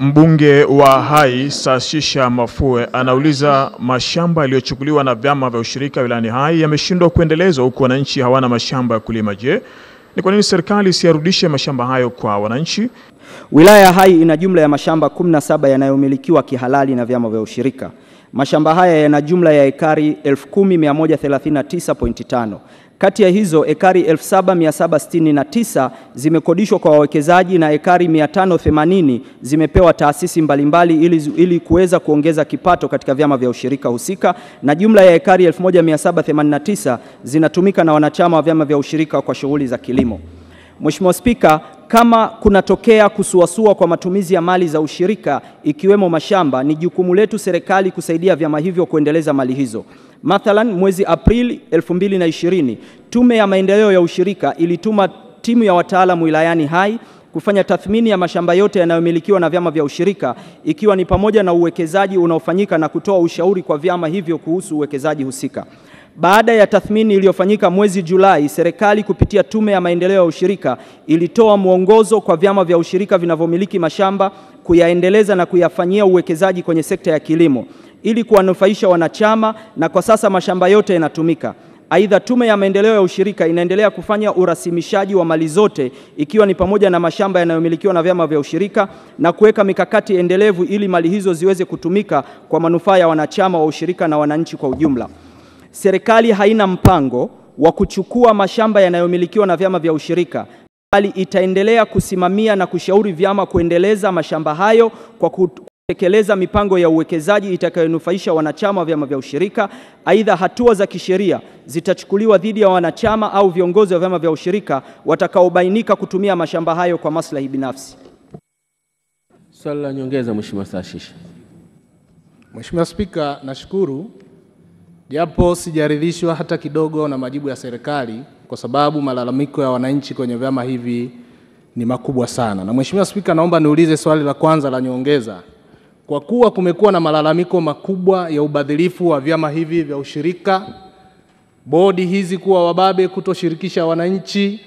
Mbunge wa Hai Saashisha Mafue anauliza mashamba yaliyochukuliwa na vyama vya ushirika wilayani Hai yameshindwa kuendelezwa huku wananchi hawana mashamba ya kulima. Je, ni kwa nini serikali isiyarudishe mashamba hayo kwa wananchi? Wilaya ya Hai ina jumla ya mashamba 17 yanayomilikiwa kihalali na vyama vya ushirika. Mashamba haya yana jumla ya ekari 10139.5. Kati ya hizo ekari 7769 zimekodishwa kwa wawekezaji na ekari 580 zimepewa taasisi mbalimbali ili, ili kuweza kuongeza kipato katika vyama vya ushirika husika, na jumla ya ekari 1789 zinatumika na wanachama wa vyama vya ushirika kwa shughuli za kilimo. Mheshimiwa Spika, kama kunatokea kusuasua kwa matumizi ya mali za ushirika ikiwemo mashamba, ni jukumu letu serikali kusaidia vyama hivyo kuendeleza mali hizo. Mathalan, mwezi Aprili 2020 Tume ya Maendeleo ya Ushirika ilituma timu ya wataalamu wilayani Hai kufanya tathmini ya mashamba yote yanayomilikiwa na vyama vya ushirika ikiwa ni pamoja na uwekezaji unaofanyika na kutoa ushauri kwa vyama hivyo kuhusu uwekezaji husika. Baada ya tathmini iliyofanyika mwezi Julai, serikali kupitia Tume ya Maendeleo ya Ushirika ilitoa mwongozo kwa vyama vya ushirika vinavyomiliki mashamba kuyaendeleza na kuyafanyia uwekezaji kwenye sekta ya kilimo ili kuwanufaisha wanachama, na kwa sasa mashamba yote yanatumika. Aidha, Tume ya Maendeleo ya Ushirika inaendelea kufanya urasimishaji wa mali zote ikiwa ni pamoja na mashamba yanayomilikiwa na vyama vya ushirika na kuweka mikakati endelevu ili mali hizo ziweze kutumika kwa manufaa ya wanachama wa ushirika na wananchi kwa ujumla. Serikali haina mpango wa kuchukua mashamba yanayomilikiwa na vyama vya ushirika, bali itaendelea kusimamia na kushauri vyama kuendeleza mashamba hayo kwa kutekeleza mipango ya uwekezaji itakayonufaisha wanachama wa vyama vya ushirika. Aidha, hatua za kisheria zitachukuliwa dhidi ya wanachama au viongozi wa vyama vya ushirika watakaobainika kutumia mashamba hayo kwa maslahi binafsi. Swali la nyongeza, Mheshimiwa Saashisha. Mheshimiwa Spika, nashukuru japo sijaridhishwa hata kidogo na majibu ya serikali kwa sababu malalamiko ya wananchi kwenye vyama hivi ni makubwa sana. Na Mheshimiwa Spika, naomba niulize swali la kwanza la nyongeza. Kwa kuwa kumekuwa na malalamiko makubwa ya ubadhilifu wa vyama hivi vya ushirika, bodi hizi kuwa wababe, kutoshirikisha wananchi,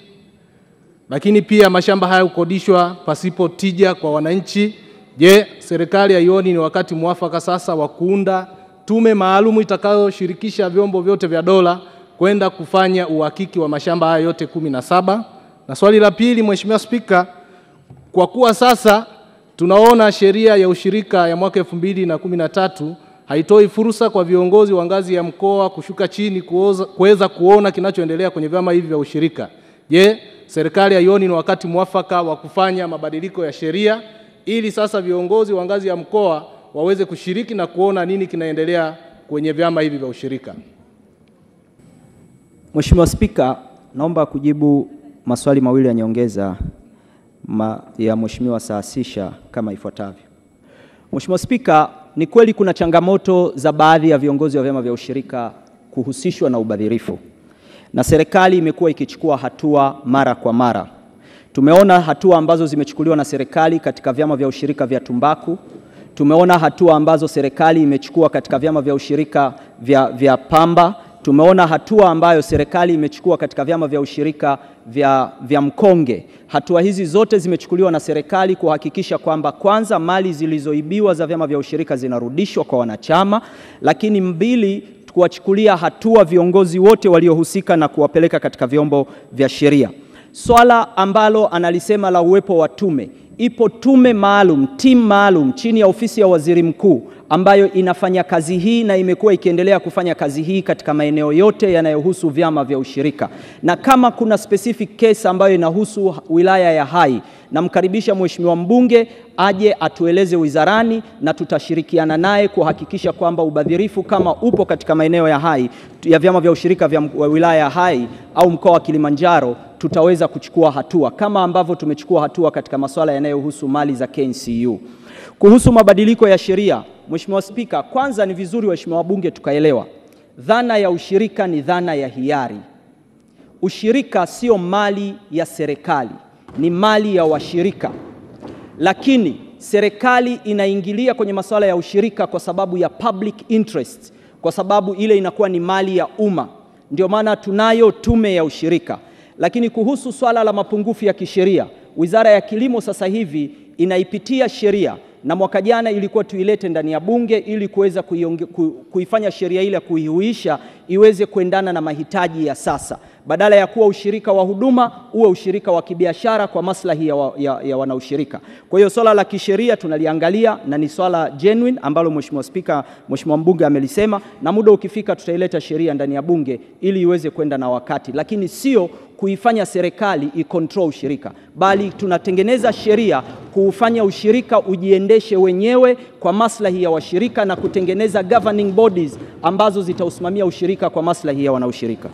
lakini pia mashamba haya kukodishwa pasipo tija kwa wananchi, je, serikali haioni ni wakati mwafaka sasa wa kuunda tume maalum itakayoshirikisha vyombo vyote vya dola kwenda kufanya uhakiki wa mashamba haya yote kumi na saba? Na swali la pili, Mheshimiwa Spika, kwa kuwa sasa tunaona sheria ya ushirika ya mwaka elfu mbili na kumi na tatu haitoi fursa kwa viongozi wa ngazi ya mkoa kushuka chini kuweza kuona kinachoendelea kwenye vyama hivi vya ushirika. Je, serikali haioni ni wakati mwafaka wa kufanya mabadiliko ya sheria ili sasa viongozi wa ngazi ya mkoa waweze kushiriki na kuona nini kinaendelea kwenye vyama hivi vya ushirika? Mheshimiwa Spika, naomba kujibu maswali mawili ya nyongeza ma, ya Mheshimiwa Saasisha kama ifuatavyo. Mheshimiwa Spika, ni kweli kuna changamoto za baadhi ya viongozi wa vyama vya ushirika kuhusishwa na ubadhirifu na serikali imekuwa ikichukua hatua mara kwa mara. Tumeona hatua ambazo zimechukuliwa na serikali katika vyama vya ushirika vya tumbaku. Tumeona hatua ambazo serikali imechukua katika vyama vya ushirika vya, vya pamba. Tumeona hatua ambayo serikali imechukua katika vyama vya ushirika vya, vya mkonge. Hatua hizi zote zimechukuliwa na serikali kuhakikisha kwamba kwanza, mali zilizoibiwa za vyama vya ushirika zinarudishwa kwa wanachama, lakini mbili, kuwachukulia hatua viongozi wote waliohusika na kuwapeleka katika vyombo vya sheria. Swala ambalo analisema la uwepo wa tume, ipo tume maalum, timu maalum chini ya ofisi ya waziri mkuu ambayo inafanya kazi hii na imekuwa ikiendelea kufanya kazi hii katika maeneo yote yanayohusu vyama vya ushirika. Na kama kuna specific case ambayo inahusu wilaya ya Hai, namkaribisha mheshimiwa mbunge aje atueleze wizarani na tutashirikiana naye kuhakikisha kwamba ubadhirifu kama upo katika maeneo ya Hai ya vyama vya ushirika vya wilaya ya Hai au mkoa wa Kilimanjaro tutaweza kuchukua hatua kama ambavyo tumechukua hatua katika masuala yanayohusu mali za KNCU. Kuhusu mabadiliko ya sheria, Mheshimiwa Spika, kwanza ni vizuri waheshimiwa wabunge tukaelewa dhana ya ushirika ni dhana ya hiari. Ushirika sio mali ya serikali, ni mali ya washirika, lakini serikali inaingilia kwenye masuala ya ushirika kwa sababu ya public interest, kwa sababu ile inakuwa ni mali ya umma. Ndio maana tunayo tume ya ushirika. Lakini kuhusu swala la mapungufu ya kisheria, Wizara ya Kilimo sasa hivi inaipitia sheria na mwaka jana ilikuwa tuilete ndani ya bunge ili kuweza kuifanya sheria ile kuihuisha iweze kuendana na mahitaji ya sasa, badala ya kuwa ushirika wa huduma uwe ushirika wa kibiashara kwa maslahi ya, wa, ya, ya wanaushirika. Kwa hiyo swala la kisheria tunaliangalia na ni swala genuine ambalo Mheshimiwa Spika, Mheshimiwa mbunge amelisema, na muda ukifika tutaileta sheria ndani ya bunge ili iweze kwenda na wakati, lakini sio kuifanya serikali ikontrol ushirika, bali tunatengeneza sheria kuufanya ushirika ujiendeshe wenyewe kwa maslahi ya washirika na kutengeneza governing bodies ambazo zitausimamia ushirika kwa maslahi ya wanaushirika.